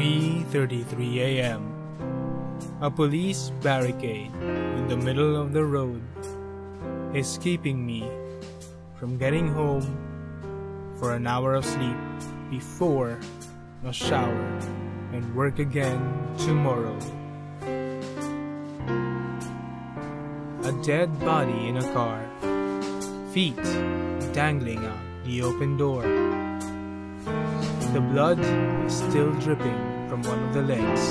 3:33 a.m. A police barricade in the middle of the road is keeping me from getting home for an hour of sleep before a shower and work again tomorrow. A dead body in a car, feet dangling out the open door. The blood is still dripping from one of the legs.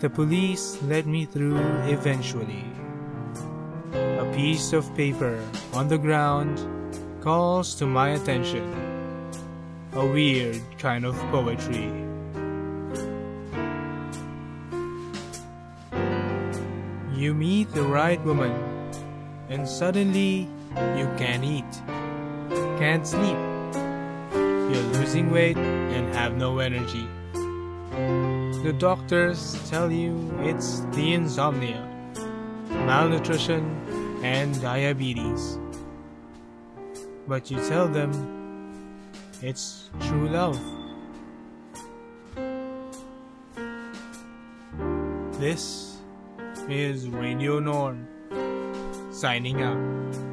The police let me through eventually. A piece of paper on the ground calls to my attention. A weird kind of poetry. You meet the right woman, and suddenly you can't eat, can't sleep. You're losing weight and have no energy. The doctors tell you it's the insomnia, malnutrition, and diabetes. But you tell them it's true love. This is Radio Norm signing out.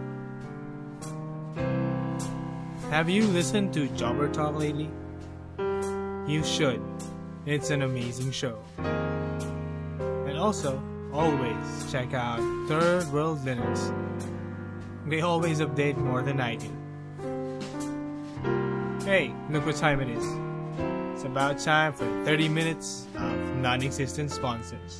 Have you listened to Jobber Talk lately? You should. It's an amazing show. And also, always check out Third World Linux. They always update more than I do. Hey, look what time it is. It's about time for 30 minutes of non existent sponsors.